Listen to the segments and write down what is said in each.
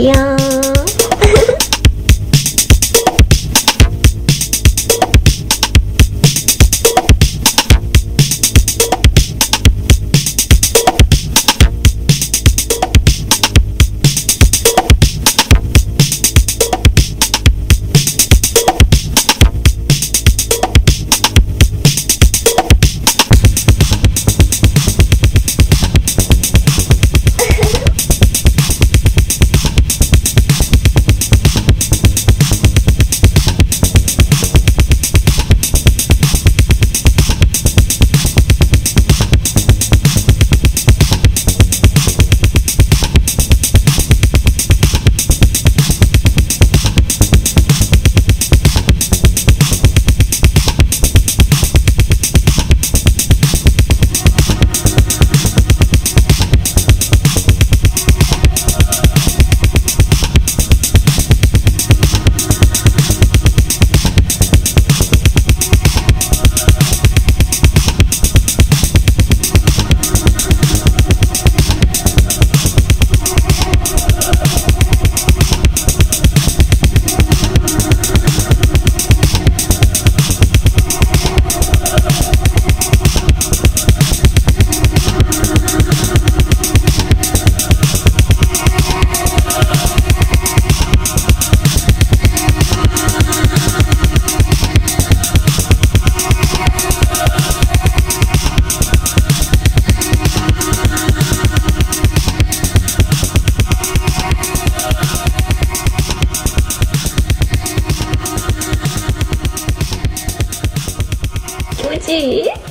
呀い。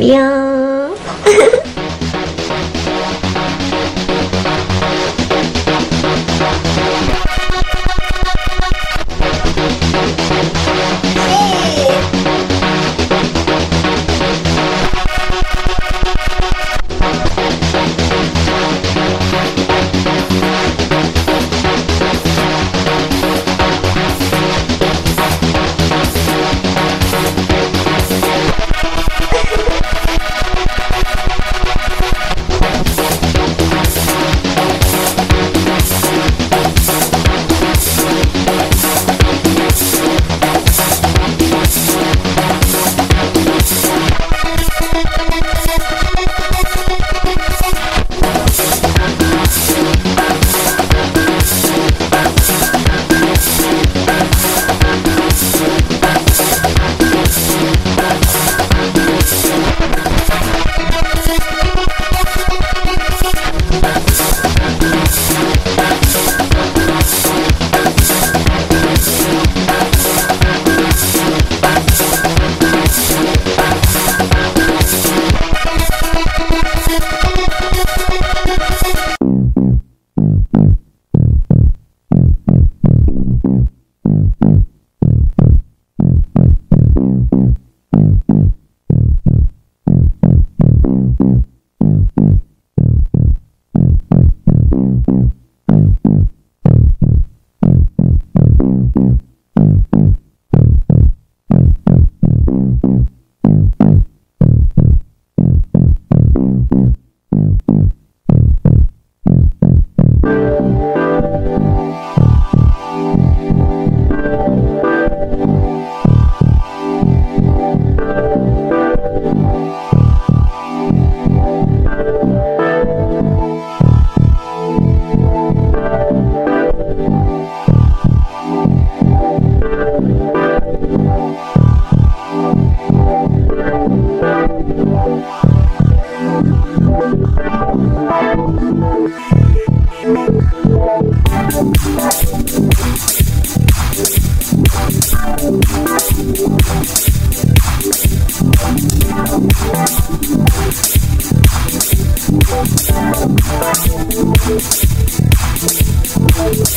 야. 뭐